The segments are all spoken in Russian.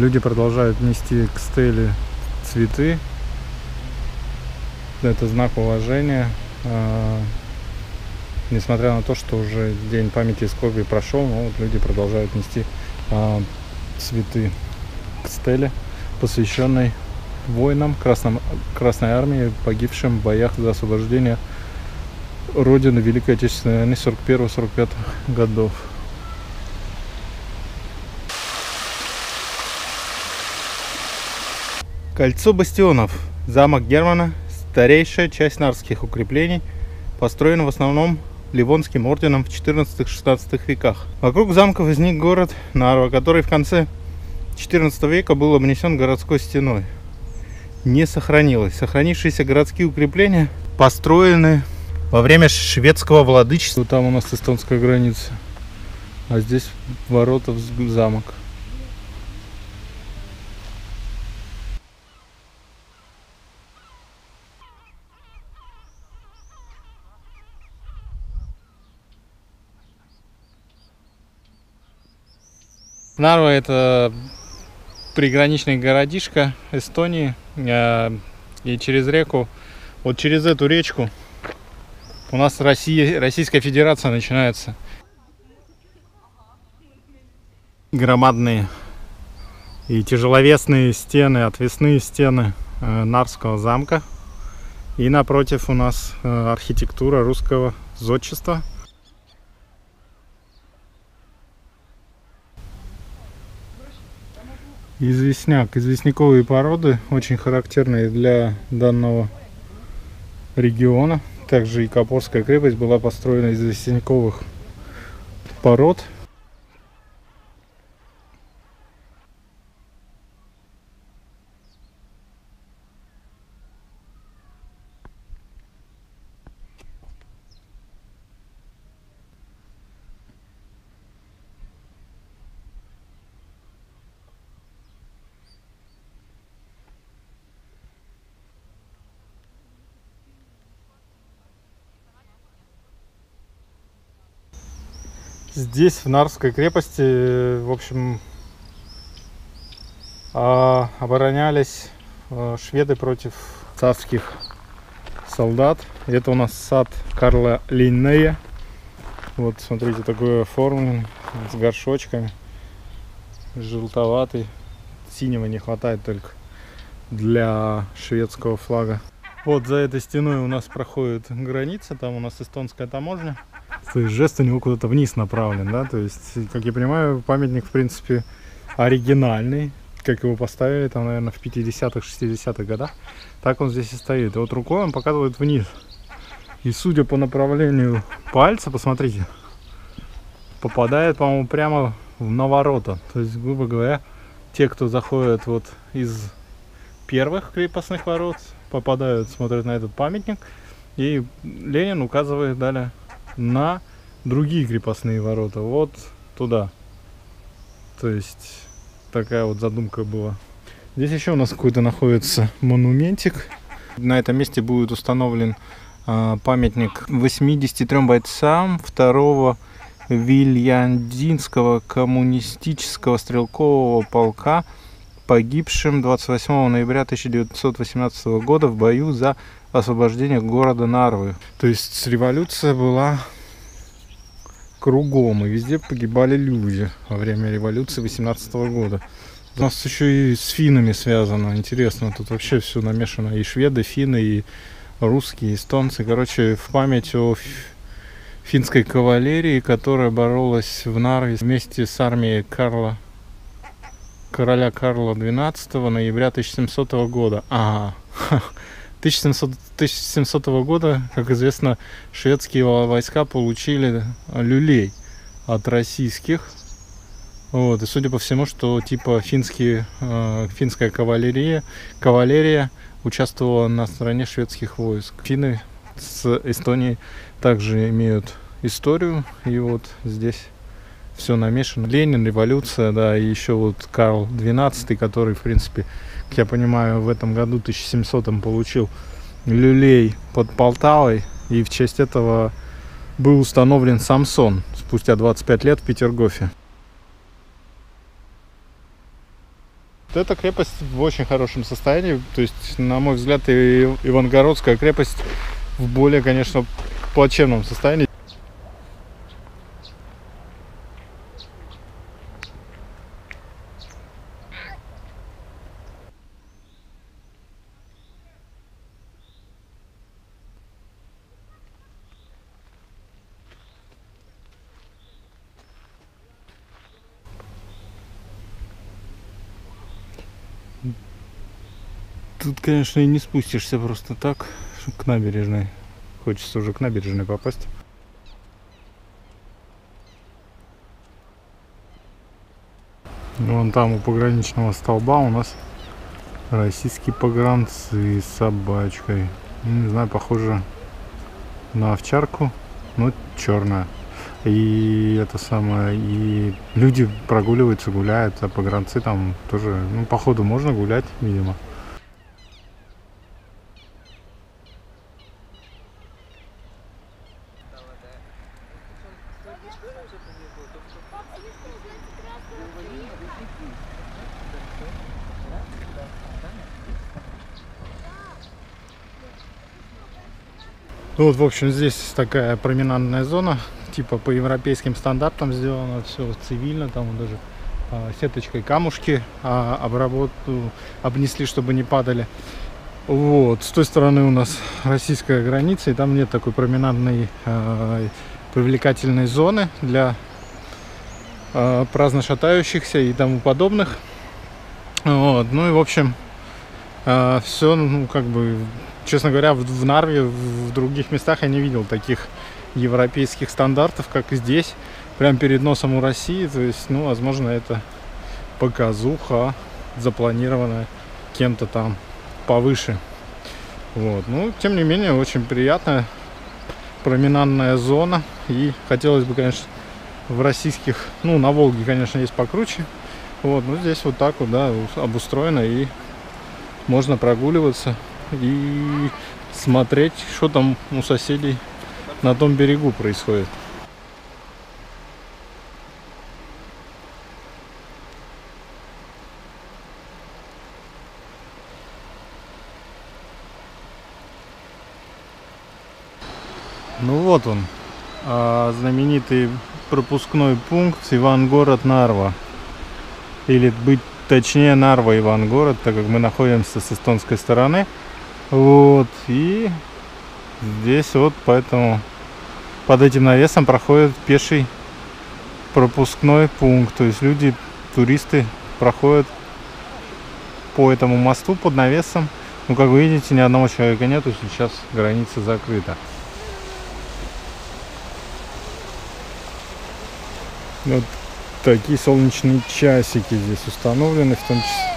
Люди продолжают нести к стеле цветы. Это знак уважения. А, несмотря на то, что уже День памяти и скорби прошел, но вот люди продолжают нести а, цветы к стеле, посвященной воинам Красном, Красной Армии, погибшим в боях за освобождение Родины Великой Отечественной войны 41-45 годов. Кольцо бастионов. Замок Германа, старейшая часть нарских укреплений, построен в основном Ливонским орденом в 14-16 веках. Вокруг замка возник город Нарва, который в конце 14 века был обнесен городской стеной. Не сохранилось. Сохранившиеся городские укрепления построены во время шведского владычества. Там у нас эстонская граница. А здесь ворота в замок. Нарва это приграничный городишко Эстонии. Э, и через реку, вот через эту речку у нас Россия, Российская Федерация начинается. Громадные и тяжеловесные стены, отвесные стены э, Нарского замка. И напротив у нас э, архитектура русского зодчества – Известняк. Известняковые породы очень характерные для данного региона. Также и Копорская крепость была построена из известняковых пород. Здесь, в Нарской крепости, в общем, а, оборонялись а, шведы против царских солдат. Это у нас сад Карла Линнея. Вот, смотрите, такой оформлен с горшочками. Желтоватый. Синего не хватает только для шведского флага. Вот за этой стеной у нас проходит граница, там у нас эстонская таможня. То есть жест у него куда-то вниз направлен, да, то есть, как я понимаю, памятник, в принципе, оригинальный, как его поставили, там, наверное, в 50-х, 60-х годах. Так он здесь и стоит. Вот рукой он показывает вниз. И судя по направлению пальца, посмотрите, попадает, по-моему, прямо на ворота. То есть, грубо говоря, те, кто заходит вот из первых крепостных ворот, попадают, смотрят на этот памятник. И Ленин указывает далее на другие крепостные ворота. Вот туда. То есть такая вот задумка была. Здесь еще у нас какой-то находится монументик. На этом месте будет установлен э, памятник 83 бойцам второго Вильяндинского коммунистического стрелкового полка, погибшим 28 ноября 1918 года в бою за освобождения города Нарвы. То есть революция была кругом, и везде погибали люди во время революции 18 года. У нас еще и с финами связано, интересно, тут вообще все намешано, и шведы, финны, и русские, эстонцы. Короче, в память о финской кавалерии, которая боролась в Нарве вместе с армией Карла, короля Карла XII ноября 1700 года. Ага, 1700, 1700 года, как известно, шведские войска получили люлей от российских. Вот, и судя по всему, что типа финские, э, финская кавалерия, кавалерия участвовала на стороне шведских войск. Финны с Эстонией также имеют историю, и вот здесь все намешано. Ленин, революция, да, и еще вот Карл XII, который, в принципе, как я понимаю, в этом году 1700 получил люлей под Полтавой. И в честь этого был установлен Самсон спустя 25 лет в Петергофе. Эта крепость в очень хорошем состоянии. То есть, на мой взгляд, и Ивангородская крепость в более, конечно, плачевном состоянии. Тут, конечно, и не спустишься просто так к набережной. Хочется уже к набережной попасть. Вон там у пограничного столба у нас российские погранцы с собачкой. Не знаю, похоже на овчарку, но черная. И это самое, и люди прогуливаются, гуляют, а погранцы там тоже, ну, походу можно гулять, видимо. Ну вот, в общем, здесь такая променадная зона, типа по европейским стандартам сделано, все цивильно, там вот даже а, сеточкой камушки а, обработку обнесли, чтобы не падали. Вот, с той стороны у нас российская граница, и там нет такой променадной а, привлекательной зоны для а, праздно шатающихся и тому подобных. Вот, ну и в общем, а, все, ну как бы честно говоря, в, в Нарве, в других местах я не видел таких европейских стандартов, как здесь, прямо перед носом у России. То есть, ну, возможно, это показуха запланированная кем-то там повыше. Вот. Ну, тем не менее, очень приятная променадная зона. И хотелось бы, конечно, в российских, ну, на Волге, конечно, есть покруче. Вот, ну, здесь вот так вот, да, обустроено и можно прогуливаться и смотреть, что там у соседей на том берегу происходит. Ну вот он, а, знаменитый пропускной пункт Ивангород-Нарва. Или быть точнее Нарва-Ивангород, так как мы находимся с эстонской стороны. Вот, и здесь вот поэтому под этим навесом проходит пеший пропускной пункт. То есть люди, туристы проходят по этому мосту под навесом. Ну, как вы видите, ни одного человека нету, сейчас граница закрыта. Вот такие солнечные часики здесь установлены, в том числе,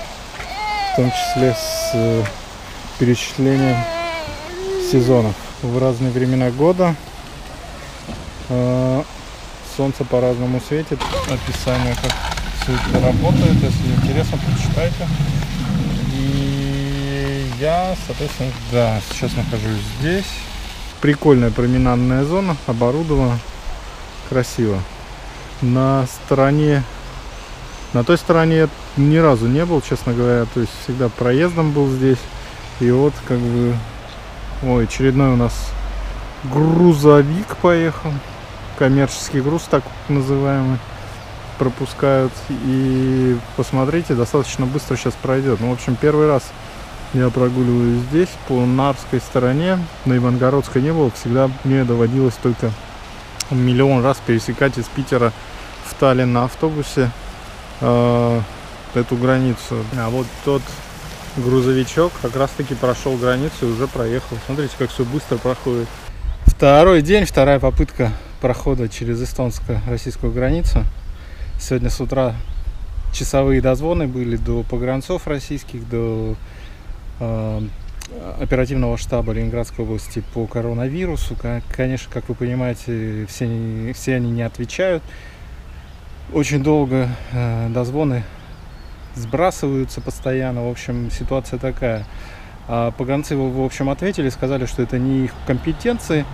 в том числе с э, перечислением сезонов в разные времена года. А, солнце по-разному светит. Описание, как все это работает. Если интересно, прочитайте. И я, соответственно, да, сейчас нахожусь здесь. Прикольная променадная зона, оборудована красиво. На стороне, на той стороне я ни разу не был, честно говоря. То есть всегда проездом был здесь. И вот как бы... Ой, очередной у нас грузовик поехал. Коммерческий груз, так называемый. Пропускают. И посмотрите, достаточно быстро сейчас пройдет. Ну, в общем, первый раз я прогуливаюсь здесь, по Нарвской стороне. На Ивангородской не было. Всегда мне доводилось только миллион раз пересекать из Питера в Таллин на автобусе э, эту границу. А вот тот грузовичок как раз таки прошел границу и уже проехал. Смотрите, как все быстро проходит. Второй день, вторая попытка прохода через эстонско-российскую границу. Сегодня с утра часовые дозвоны были до погранцов российских, до э, оперативного штаба Ленинградской области по коронавирусу. Конечно, как вы понимаете, все, все они не отвечают. Очень долго э, дозвоны сбрасываются постоянно. В общем, ситуация такая. А погранцы, в общем, ответили, сказали, что это не их компетенции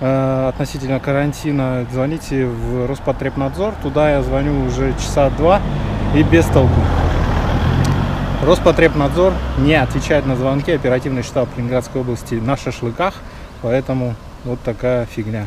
а, относительно карантина. Звоните в Роспотребнадзор. Туда я звоню уже часа два и без толку. Роспотребнадзор не отвечает на звонки оперативный штаб Ленинградской области на шашлыках, поэтому вот такая фигня.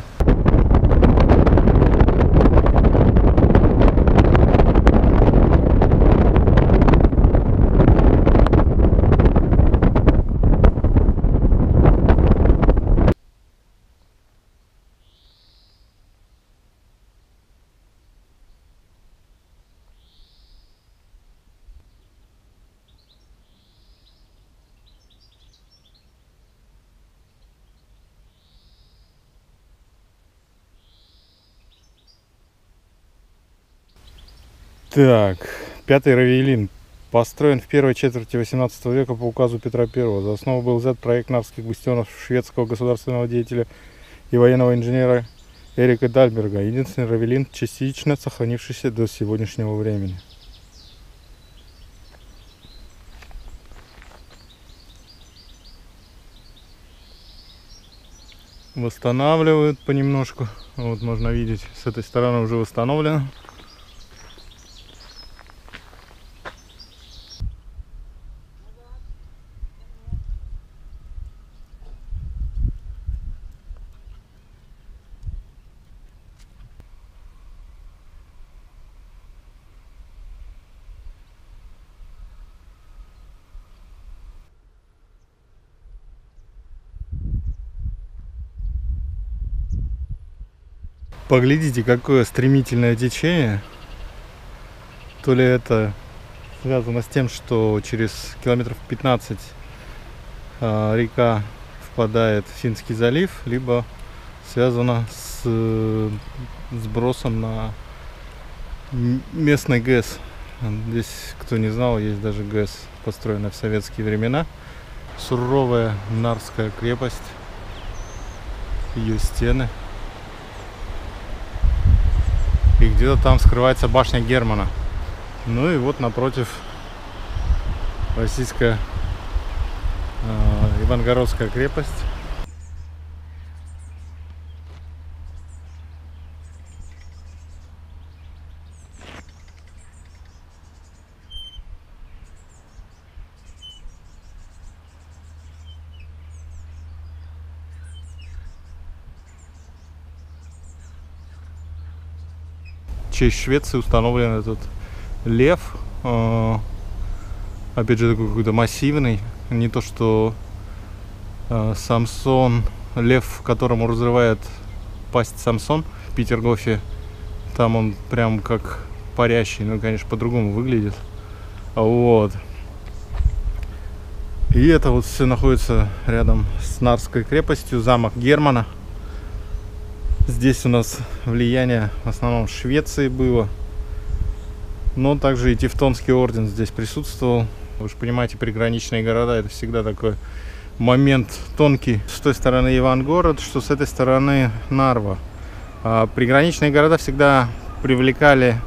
Так, пятый Равелин. Построен в первой четверти 18 века по указу Петра I. За основу был взят проект Нарвских бастионов шведского государственного деятеля и военного инженера Эрика Дальберга. Единственный Равелин, частично сохранившийся до сегодняшнего времени. Восстанавливают понемножку. Вот можно видеть, с этой стороны уже восстановлено. Поглядите, какое стремительное течение. То ли это связано с тем, что через километров 15 э, а, река впадает в Финский залив, либо связано с э, сбросом на местный ГЭС. Здесь, кто не знал, есть даже ГЭС, построенный в советские времена. Суровая Нарская крепость, ее стены – и где-то там скрывается башня Германа. Ну и вот напротив российская э, Ивангородская крепость. Честь Швеции установлен этот лев. Э, опять же, такой какой-то массивный. Не то, что э, Самсон, лев, которому разрывает пасть Самсон в Петергофе. Там он прям как парящий, ну, конечно, по-другому выглядит. Вот. И это вот все находится рядом с Нарской крепостью, замок Германа – Здесь у нас влияние в основном Швеции было. Но также и Тевтонский орден здесь присутствовал. Вы же понимаете, приграничные города это всегда такой момент тонкий. С той стороны Ивангород, что с этой стороны Нарва. А приграничные города всегда привлекали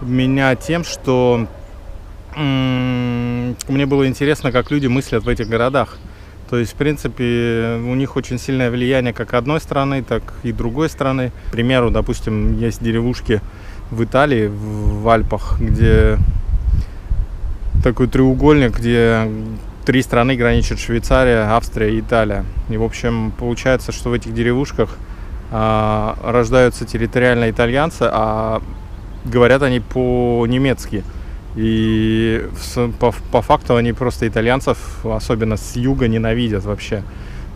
меня тем, что мне было интересно, как люди мыслят в этих городах. То есть, в принципе, у них очень сильное влияние как одной страны, так и другой страны. К примеру, допустим, есть деревушки в Италии, в Альпах, где такой треугольник, где три страны граничат Швейцария, Австрия и Италия. И, в общем, получается, что в этих деревушках а, рождаются территориально итальянцы, а говорят они по-немецки. И по, по факту они просто итальянцев, особенно с юга, ненавидят вообще.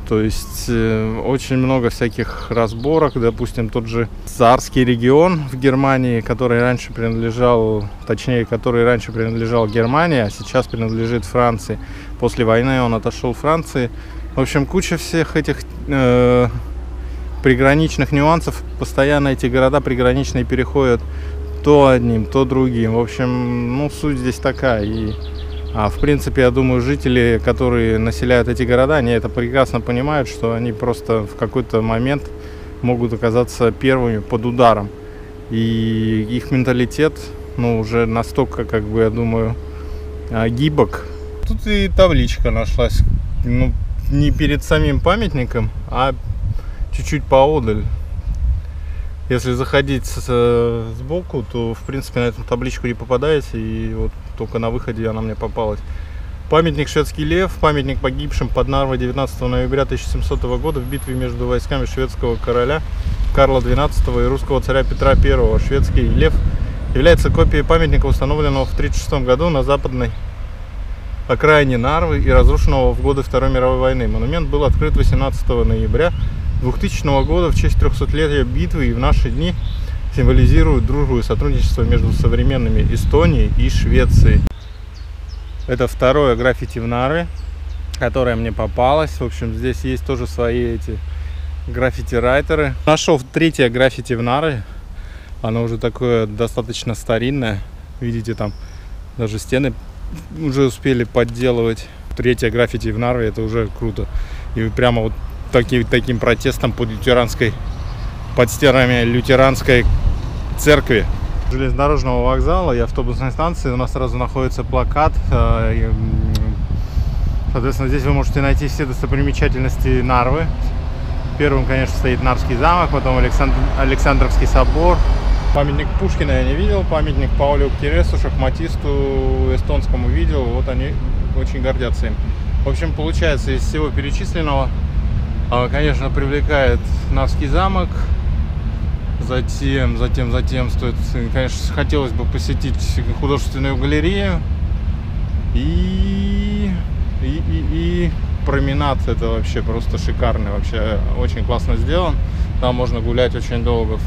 То есть э, очень много всяких разборок, допустим, тот же Царский регион в Германии, который раньше принадлежал, точнее, который раньше принадлежал Германии, а сейчас принадлежит Франции. После войны он отошел Франции. В общем, куча всех этих э, приграничных нюансов. Постоянно эти города приграничные переходят то одним, то другим. В общем, ну, суть здесь такая. И, а, в принципе, я думаю, жители, которые населяют эти города, они это прекрасно понимают, что они просто в какой-то момент могут оказаться первыми под ударом. И их менталитет, ну, уже настолько, как бы, я думаю, а, гибок. Тут и табличка нашлась, ну, не перед самим памятником, а чуть-чуть поодаль. Если заходить с, сбоку, то в принципе на эту табличку не попадаете и вот только на выходе она мне попалась. Памятник Шведский лев, памятник погибшим под Нарвой 19 ноября 1700 года в битве между войсками шведского короля Карла XII и русского царя Петра I. Шведский лев является копией памятника, установленного в 1936 году на западной окраине Нарвы и разрушенного в годы Второй мировой войны. Монумент был открыт 18 ноября 2000 года в честь 300-летия битвы и в наши дни символизирует дружбу и сотрудничество между современными Эстонией и Швецией. Это второе граффити в Нарве, которое мне попалось. В общем, здесь есть тоже свои эти граффити-райтеры. Нашел третье граффити в Нарве. Оно уже такое достаточно старинное. Видите, там даже стены уже успели подделывать. Третье граффити в Нарве, это уже круто. И прямо вот таки, таким протестом под лютеранской, под стенами лютеранской церкви. Железнодорожного вокзала и автобусной станции у нас сразу находится плакат. Э, соответственно, здесь вы можете найти все достопримечательности Нарвы. Первым, конечно, стоит Нарвский замок, потом Александр... Александровский собор. Памятник Пушкина я не видел, памятник Паулю Ктересу, шахматисту эстонскому видел. Вот они очень гордятся им. В общем, получается, из всего перечисленного, конечно, привлекает Нарвский замок, Затем, затем, затем стоит, конечно, хотелось бы посетить художественную галерею. И, и, и, и променад это вообще просто шикарный, вообще очень классно сделан. Там можно гулять очень долго.